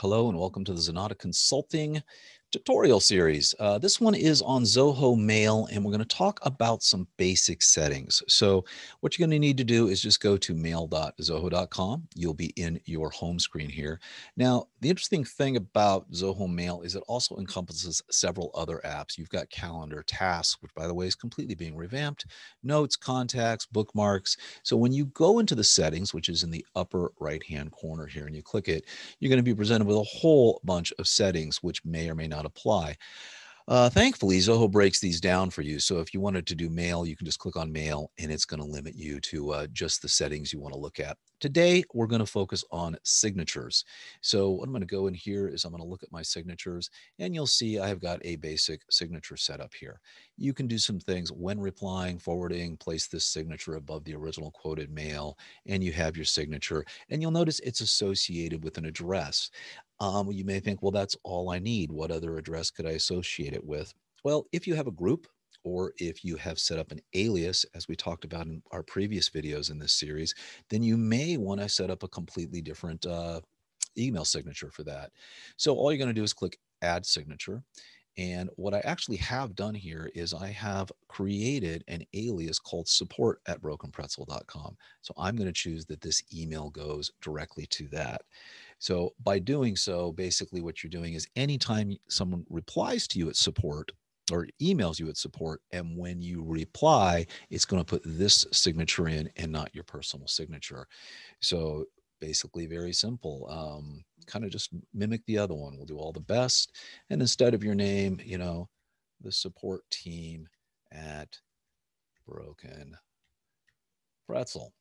Hello and welcome to the Zenatta Consulting tutorial series. Uh, this one is on Zoho Mail, and we're going to talk about some basic settings. So what you're going to need to do is just go to mail.zoho.com. You'll be in your home screen here. Now, the interesting thing about Zoho Mail is it also encompasses several other apps. You've got calendar, tasks, which by the way is completely being revamped, notes, contacts, bookmarks. So when you go into the settings, which is in the upper right-hand corner here, and you click it, you're going to be presented with a whole bunch of settings, which may or may not not apply. Uh, thankfully, Zoho breaks these down for you. So if you wanted to do mail, you can just click on mail and it's going to limit you to uh, just the settings you want to look at. Today, we're going to focus on signatures. So what I'm going to go in here is I'm going to look at my signatures and you'll see I've got a basic signature set up here. You can do some things when replying, forwarding, place this signature above the original quoted mail and you have your signature and you'll notice it's associated with an address. Um, you may think, well, that's all I need. What other address could I associate it with? Well, if you have a group or if you have set up an alias, as we talked about in our previous videos in this series, then you may want to set up a completely different uh, email signature for that. So all you're going to do is click add signature. And what I actually have done here is I have created an alias called support at brokenpretzel.com. So I'm going to choose that this email goes directly to that. So by doing so, basically what you're doing is anytime someone replies to you at support or emails you at support, and when you reply, it's going to put this signature in and not your personal signature. So basically very simple. Um, kind of just mimic the other one. We'll do all the best. And instead of your name, you know, the support team at Broken Pretzel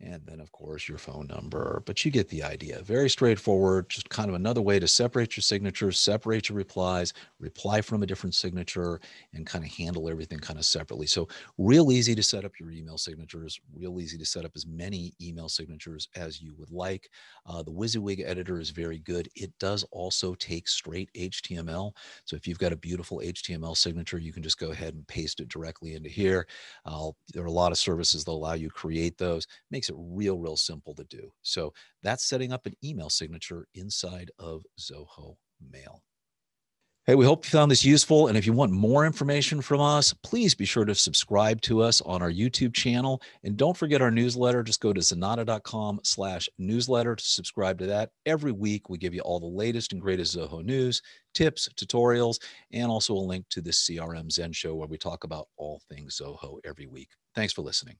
and then of course your phone number but you get the idea. Very straightforward just kind of another way to separate your signatures separate your replies reply from a different signature and kind of handle everything kind of separately. So real easy to set up your email signatures real easy to set up as many email signatures as you would like. Uh, the WYSIWYG editor is very good. It does also take straight html so if you've got a beautiful html signature you can just go ahead and paste it directly into here. Uh, there are a lot of services that allow you to create those. Makes makes it real, real simple to do. So that's setting up an email signature inside of Zoho Mail. Hey, we hope you found this useful. And if you want more information from us, please be sure to subscribe to us on our YouTube channel. And don't forget our newsletter. Just go to zenatta.com slash newsletter to subscribe to that. Every week, we give you all the latest and greatest Zoho news, tips, tutorials, and also a link to the CRM Zen show where we talk about all things Zoho every week. Thanks for listening.